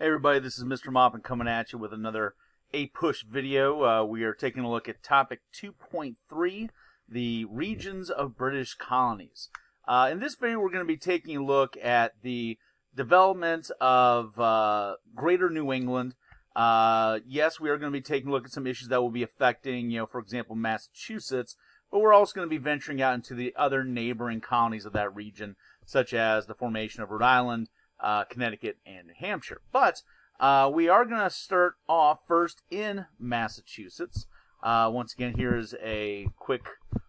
Hey everybody, this is Mr. Maupin coming at you with another APUSH video. Uh, we are taking a look at topic 2.3, the regions of British colonies. Uh, in this video, we're going to be taking a look at the development of uh, Greater New England. Uh, yes, we are going to be taking a look at some issues that will be affecting, you know, for example, Massachusetts, but we're also going to be venturing out into the other neighboring colonies of that region, such as the formation of Rhode Island, uh, Connecticut, and New Hampshire. But uh, we are going to start off first in Massachusetts. Uh, once again, here is a quick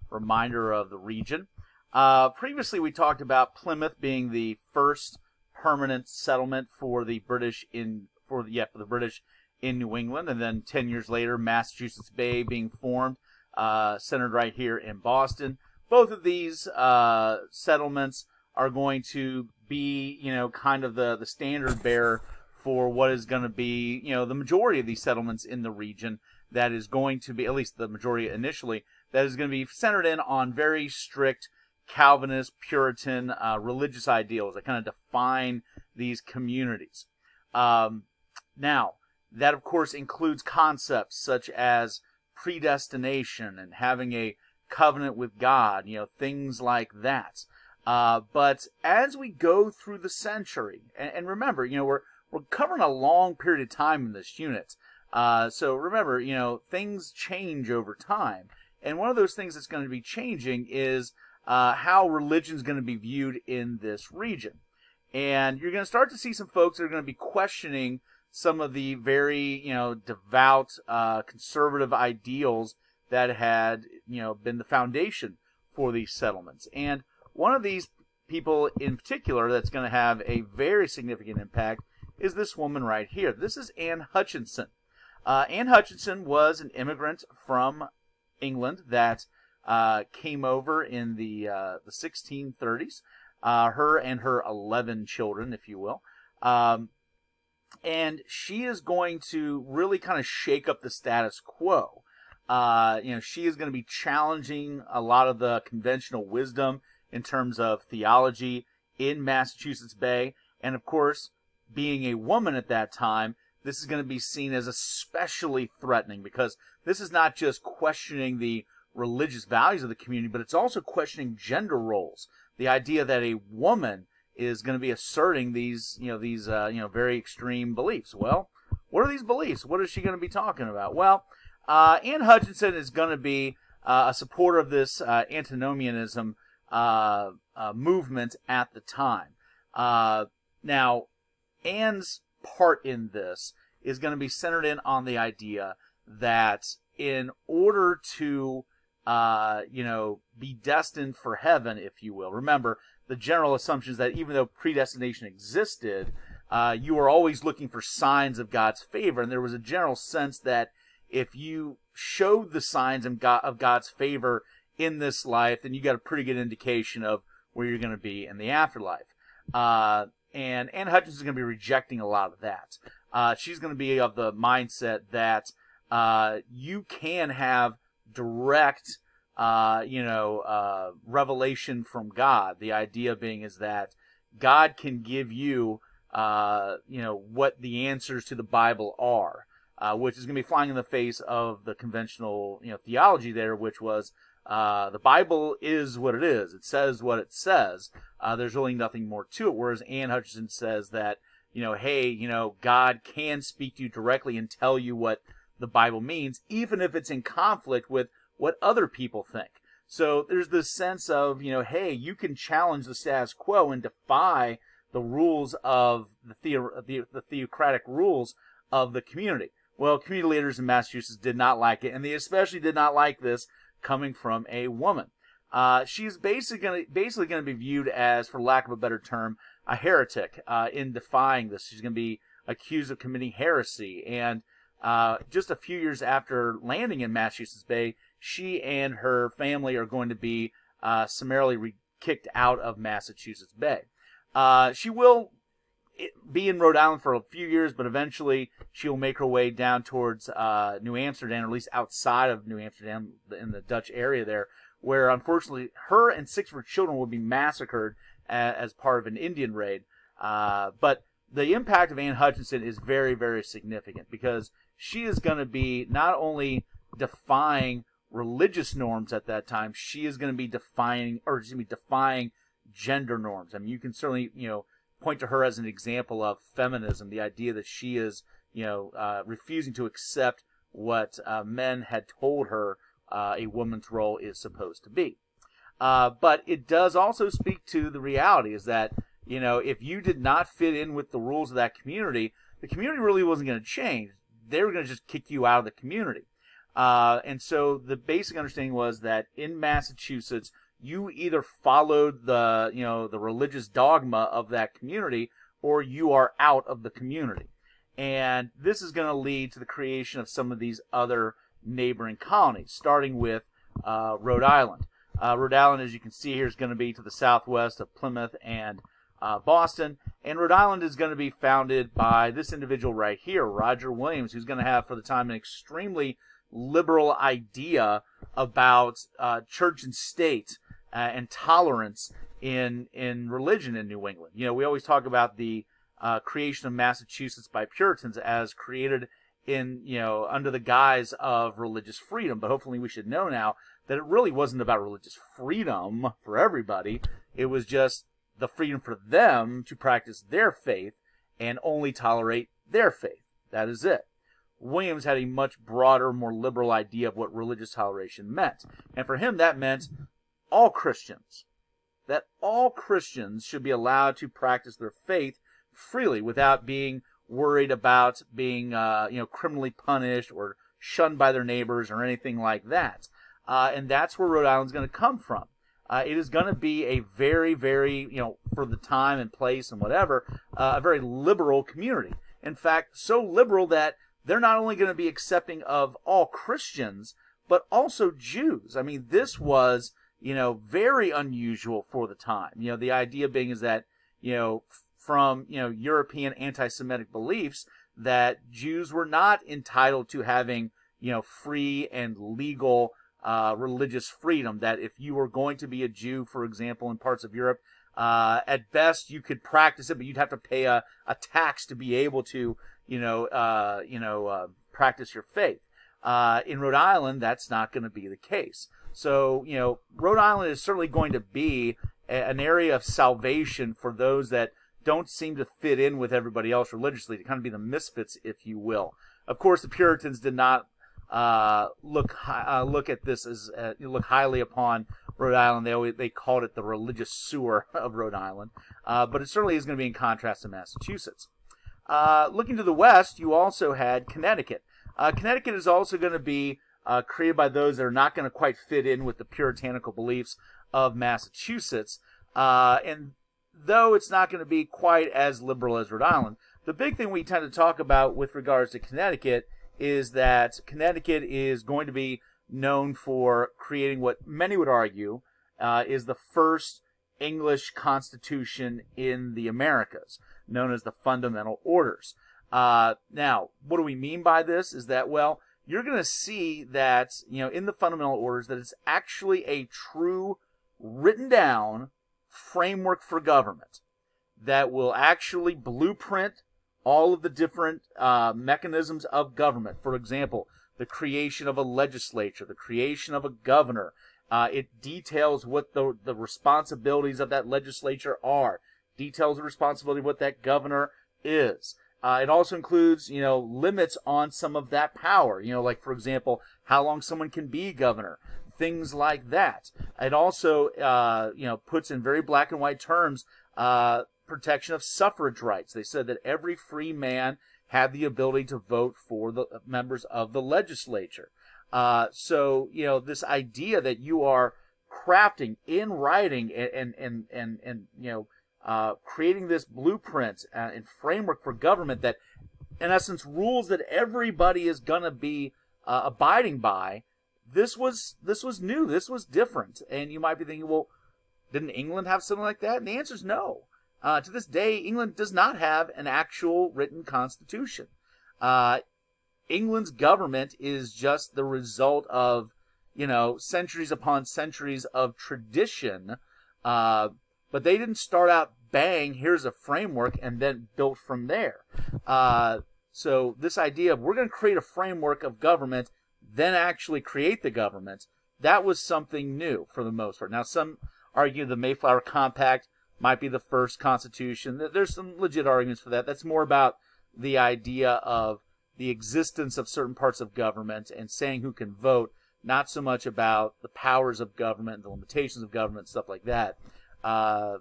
reminder of the region. Uh, previously, we talked about Plymouth being the first permanent settlement for the British in for the, yeah for the British in New England, and then ten years later, Massachusetts Bay being formed, uh, centered right here in Boston. Both of these uh, settlements are going to be, you know, kind of the, the standard bearer for what is going to be, you know, the majority of these settlements in the region that is going to be, at least the majority initially, that is going to be centered in on very strict Calvinist, Puritan, uh, religious ideals that kind of define these communities. Um, now, that of course includes concepts such as predestination and having a covenant with God, you know, things like that. Uh, but as we go through the century, and, and, remember, you know, we're we're covering a long period of time in this unit. Uh, so remember, you know, things change over time, and one of those things that's going to be changing is uh, how religion is going to be viewed in this region. And you're going to start to see some folks that are going to be questioning some of the very, you know, devout, uh, conservative ideals that had, you know, been the foundation for these settlements. And one of these people in particular that's going to have a very significant impact is this woman right here. This is Anne Hutchinson. Uh, Anne Hutchinson was an immigrant from England that uh, came over in the uh, the 1630s. Uh, her and her 11 children, if you will. Um, and she is going to really kind of shake up the status quo. Uh, you know, she is going to be challenging a lot of the conventional wisdom in terms of theology in Massachusetts Bay. And of course, being a woman at that time, this is going to be seen as especially threatening because this is not just questioning the religious values of the community, but it's also questioning gender roles. The idea that a woman is going to be asserting these, you know, these, uh, you know, very extreme beliefs. Well, what are these beliefs? What is she going to be talking about? Well, uh, Anne Hutchinson is going to be uh, a supporter of this uh, antinomianism uh, uh, movement at the time. Uh, now, Anne's part in this is going to be centered in on the idea that in order to, uh, you know, be destined for heaven, if you will, remember the general assumption is that even though predestination existed, uh, you were always looking for signs of God's favor, and there was a general sense that if you showed the signs of, God, of God's favor in this life, then you got a pretty good indication of where you're going to be in the afterlife. Uh, and Anne Hutchins is going to be rejecting a lot of that. Uh, she's going to be of the mindset that uh, you can have direct, uh, you know, uh, revelation from God. The idea being is that God can give you, uh, you know, what the answers to the Bible are. which is going to be flying in the face of the conventional, you know, theology there, which was uh, the Bible is what it is. It says what it says. Uh, there's really nothing more to it. Whereas Anne Hutchinson says that, you know, hey, you know, God can speak to you directly and tell you what the Bible means, even if it's in conflict with what other people think. So there's this sense of, you know, hey, you can challenge the status quo and defy the rules of the, the, the theocratic rules of the community. Well, community leaders in Massachusetts did not like it, and they especially did not like this coming from a woman. Uh, she's basically gonna, basically going to be viewed as, for lack of a better term, a heretic uh, in defying this. She's going to be accused of committing heresy. And uh, just a few years after landing in Massachusetts Bay, she and her family are going to be uh, summarily re- kicked out of Massachusetts Bay. Uh, she will be in Rhode Island for a few years, but eventually she will make her way down towards uh, New Amsterdam, or at least outside of New Amsterdam, in the Dutch area there, where unfortunately her and six of her children will be massacred as, as part of an Indian raid. Uh, but the impact of Anne Hutchinson is very, very significant because she is going to be not only defying religious norms at that time, she is going to be defying, or excuse me, defying gender norms. I mean, you can certainly, you know, point to her as an example of feminism, the idea that she is, you know, uh, refusing to accept what uh, men had told her uh, a woman's role is supposed to be. Uh, but it does also speak to the reality is that, you know, if you did not fit in with the rules of that community, the community really wasn't going to change. They were going to just kick you out of the community. Uh, and so the basic understanding was that in Massachusetts, you either followed the, you know, the religious dogma of that community or you are out of the community. And this is going to lead to the creation of some of these other neighboring colonies, starting with uh, Rhode Island. Uh, Rhode Island, as you can see here, is going to be to the southwest of Plymouth and uh, Boston. And Rhode Island is going to be founded by this individual right here, Roger Williams, who's going to have, for the time, an extremely liberal idea about uh, church and state uh, and tolerance in in religion in New England. You know, we always talk about the uh, creation of Massachusetts by Puritans as created in you know under the guise of religious freedom, but hopefully we should know now that it really wasn't about religious freedom for everybody. It was just the freedom for them to practice their faith and only tolerate their faith. That is it. Williams had a much broader, more liberal idea of what religious toleration meant. And for him, that meant all Christians. That all Christians should be allowed to practice their faith freely without being worried about being, uh, you know, criminally punished or shunned by their neighbors or anything like that. Uh, and that's where Rhode Island's going to come from. Uh, it is going to be a very, very, you know, for the time and place and whatever, uh, a very liberal community. In fact, so liberal that they're not only going to be accepting of all Christians, but also Jews. I mean, this was, you know, very unusual for the time. You know, the idea being is that, you know, from, you know, European anti-Semitic beliefs that Jews were not entitled to having, you know, free and legal uh, religious freedom. That if you were going to be a Jew, for example, in parts of Europe, uh, at best you could practice it, but you'd have to pay a, a tax to be able to you know, uh, you know, uh, practice your faith. Uh, in Rhode Island, that's not going to be the case. So, you know, Rhode Island is certainly going to be a, an area of salvation for those that don't seem to fit in with everybody else religiously, to kind of be the misfits, if you will. Of course, the Puritans did not uh, look uh, look at this as uh, look highly upon Rhode Island. They always they called it the religious sewer of Rhode Island, uh, but it certainly is going to be in contrast to Massachusetts. Uh, looking to the west, you also had Connecticut. Uh, Connecticut is also going to be uh, created by those that are not going to quite fit in with the puritanical beliefs of Massachusetts. Uh, and though it's not going to be quite as liberal as Rhode Island, the big thing we tend to talk about with regards to Connecticut is that Connecticut is going to be known for creating what many would argue uh, is the first English constitution in the Americas known as the fundamental orders. Uh, now, what do we mean by this? Is that, well, you're going to see that, you know, in the fundamental orders, that it's actually a true written down framework for government that will actually blueprint all of the different uh, mechanisms of government. For example, the creation of a legislature, the creation of a governor. Uh, it details what the, the responsibilities of that legislature are details the responsibility of what that governor is. Uh, it also includes, you know, limits on some of that power. You know, like for example, how long someone can be governor, things like that. It also, uh, you know, puts in very black and white terms uh, protection of suffrage rights. They said that every free man had the ability to vote for the members of the legislature. Uh, so, you know, this idea that you are crafting in writing and and and and, and you know uh, creating this blueprint uh, and framework for government that, in essence, rules that everybody is going to be uh, abiding by. This was this was new. This was different. And you might be thinking, well, didn't England have something like that? And the answer is no. Uh, to this day, England does not have an actual written constitution. Uh, England's government is just the result of, you know, centuries upon centuries of tradition uh, but they didn't start out bang, here's a framework, and then built from there. Uh, so this idea of we're going to create a framework of government, then actually create the government, that was something new for the most part. Now, some argue the Mayflower Compact might be the first constitution. There's some legit arguments for that. That's more about the idea of the existence of certain parts of government and saying who can vote, not so much about the powers of government, the limitations of government, stuff like that. Uh,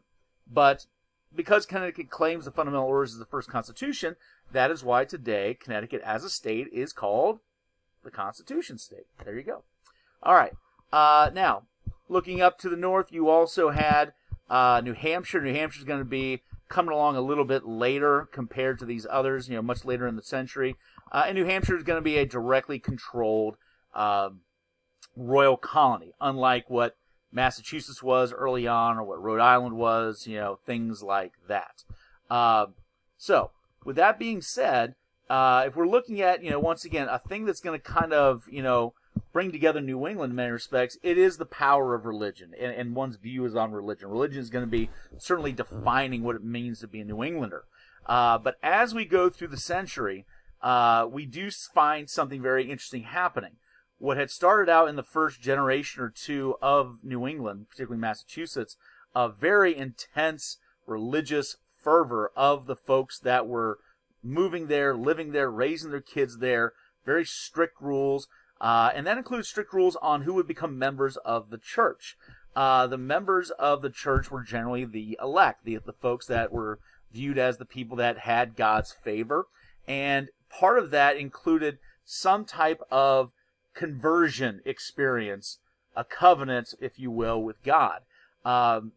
but because Connecticut claims the fundamental orders as the first constitution, that is why today Connecticut as a state is called the Constitution State. There you go. All right. Uh, now, looking up to the north, you also had uh, New Hampshire. New Hampshire is going to be coming along a little bit later compared to these others, you know, much later in the century. Uh, and New Hampshire is going to be a directly controlled uh, royal colony, unlike what Massachusetts was early on or what Rhode Island was, you know, things like that. Uh, so, with that being said, uh, if we're looking at, you know, once again, a thing that's going to kind of, you know, bring together New England in many respects, it is the power of religion and, and one's view is on religion. Religion is going to be certainly defining what it means to be a New Englander. Uh, but as we go through the century, uh, we do find something very interesting happening. What had started out in the first generation or two of New England, particularly Massachusetts, a very intense religious fervor of the folks that were moving there, living there, raising their kids there, very strict rules. Uh, and that includes strict rules on who would become members of the church. Uh, the members of the church were generally the elect, the, the folks that were viewed as the people that had God's favor. And part of that included some type of conversion experience, a covenant, if you will, with God. Um,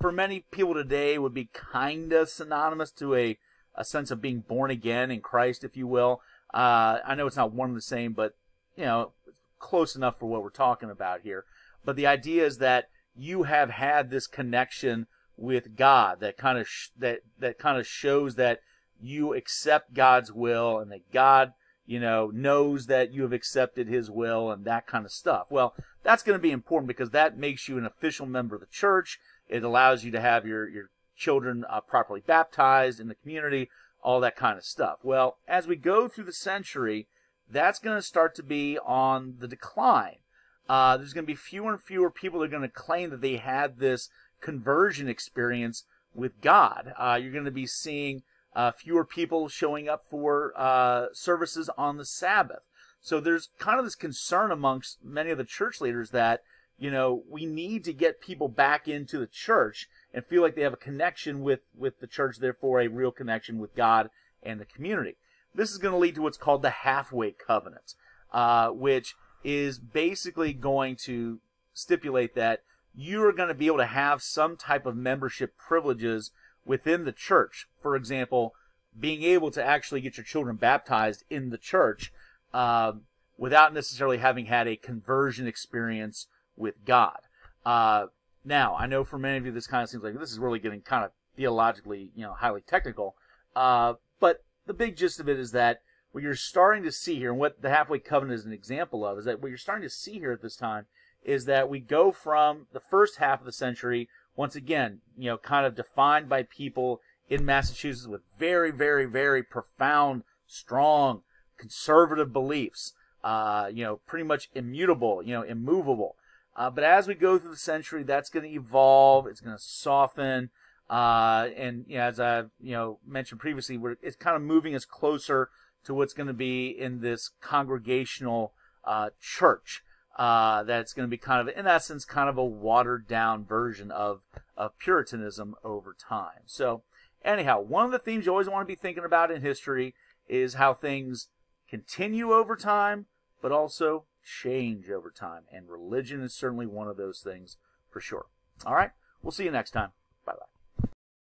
for many people today, would be kind of synonymous to a, a sense of being born again in Christ, if you will. Uh, I know it's not one and the same, but you know, close enough for what we're talking about here. But the idea is that you have had this connection with God that kind of that that kind of shows that you accept God's will and that God, you know, knows that you have accepted his will and that kind of stuff. Well, that's going to be important because that makes you an official member of the church. It allows you to have your your children uh, properly baptized in the community, all that kind of stuff. Well, as we go through the century, that's going to start to be on the decline. Uh, there's going to be fewer and fewer people that are going to claim that they had this conversion experience with God. Uh, you're going to be seeing uh, fewer people showing up for uh, services on the Sabbath. So there's kind of this concern amongst many of the church leaders that, you know, we need to get people back into the church and feel like they have a connection with, with the church, therefore a real connection with God and the community. This is going to lead to what's called the halfway covenant, uh, which is basically going to stipulate that you are going to be able to have some type of membership privileges within the church. For example, being able to actually get your children baptized in the church uh, without necessarily having had a conversion experience with God. Uh, now, I know for many of you this kind of seems like this is really getting kind of theologically, you know, highly technical. Uh, but the big gist of it is that what you're starting to see here, and what the halfway covenant is an example of, is that what you're starting to see here at this time is that we go from the first half of the century once again, you know, kind of defined by people in Massachusetts with very, very, very profound, strong, conservative beliefs. Uh, you know, pretty much immutable, you know, immovable. Uh, but as we go through the century, that's going to evolve. It's going to soften. Uh, and you know, as I you know mentioned previously, it's kind of moving us closer to what's going to be in this congregational uh, church uh, that's going to be kind of, in essence, kind of a watered down version of, of Puritanism over time. So, anyhow, one of the themes you always want to be thinking about in history is how things continue over time, but also change over time. And religion is certainly one of those things for sure. All right, we'll see you next time.